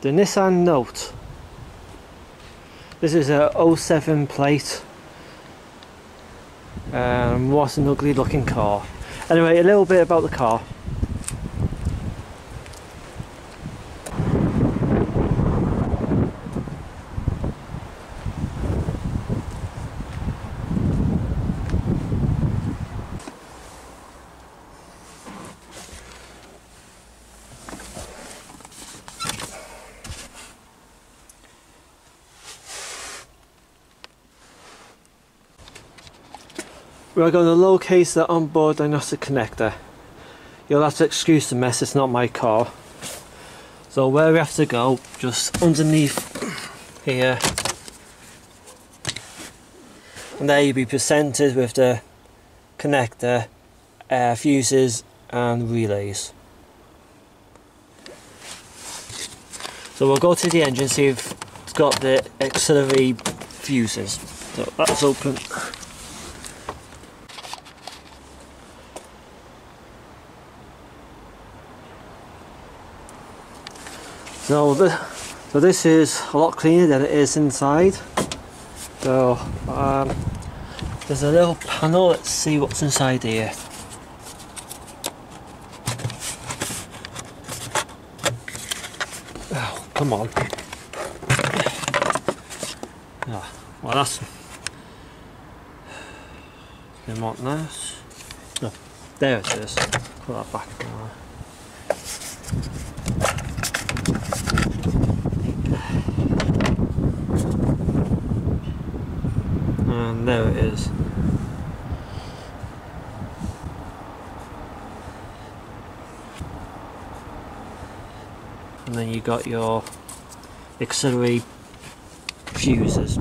the Nissan Note. This is a 07 plate. Um, what an ugly looking car. Anyway, a little bit about the car. We're going to locate the onboard diagnostic connector. You'll have to excuse the mess, it's not my car. So where we have to go, just underneath here. And there you'll be presented with the connector, uh, fuses and relays. So we'll go to the engine, see if it's got the auxiliary fuses. So that's open. So, the, so this is a lot cleaner than it is inside. So um, there's a little panel. Let's see what's inside here. Oh, come on. Oh, well, that's. Want that. No, there it is. Put that back. There it is. And then you got your auxiliary fuses.